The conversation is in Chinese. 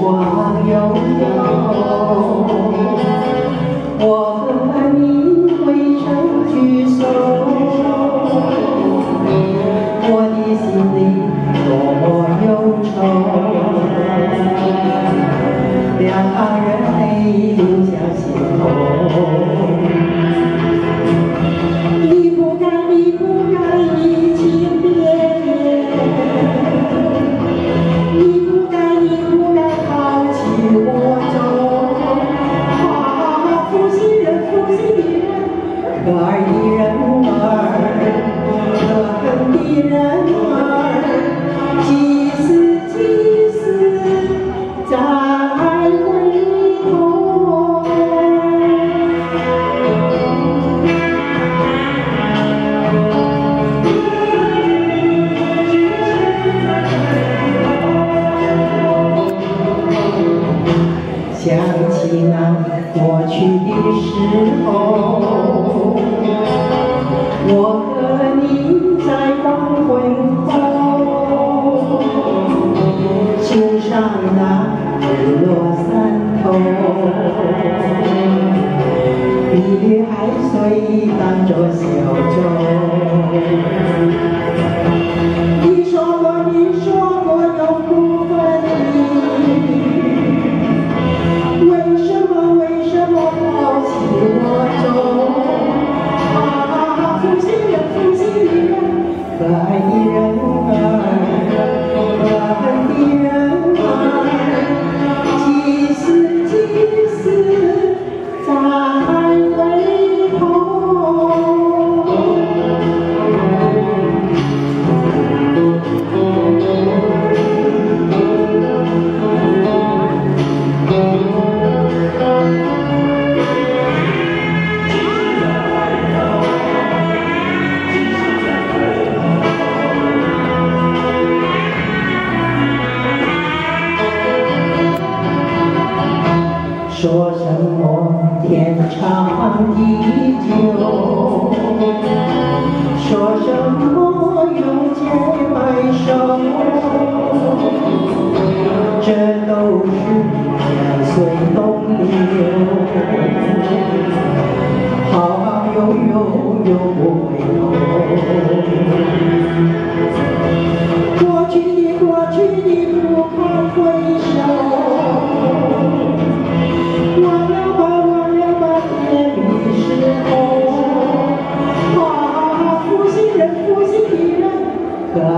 时光悠悠，我和过去的时候，我和你在黄昏后，欣赏那日落山头，碧绿海水荡着小舟。说什么天长地久，说什么永结白首，这都是年岁东流，好好悠悠，永不回头。